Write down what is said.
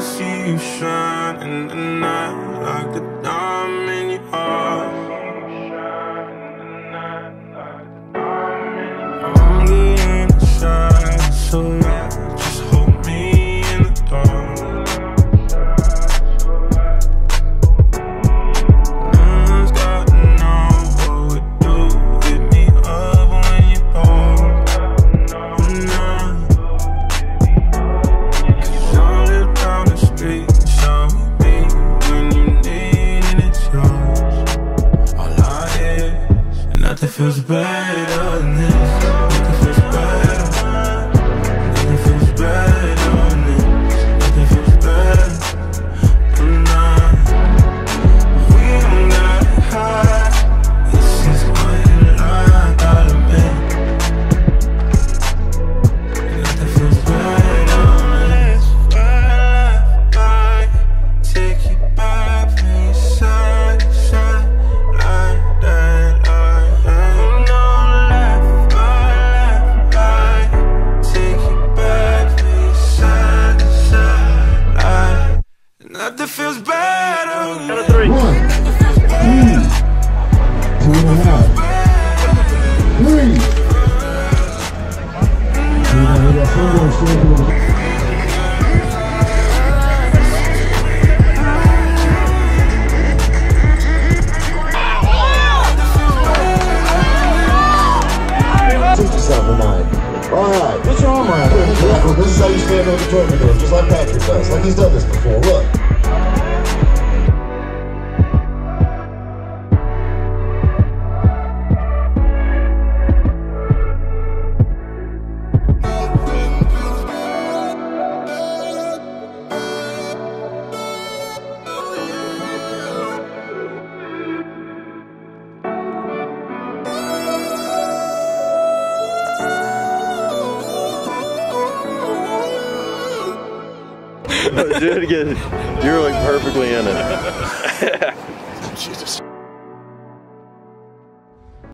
see you shine in the night like a diamond in your heart. I'm getting so nothing feels better than this. Nothing feels better. than One, two, two and a half, three. We're gonna hit that finger straight to yourself a mind. Alright, get your arm around it. This is how you stand on the tournament door, just like Patrick does, like he's done this before. Look. Do it again. You're like perfectly in it. Jesus.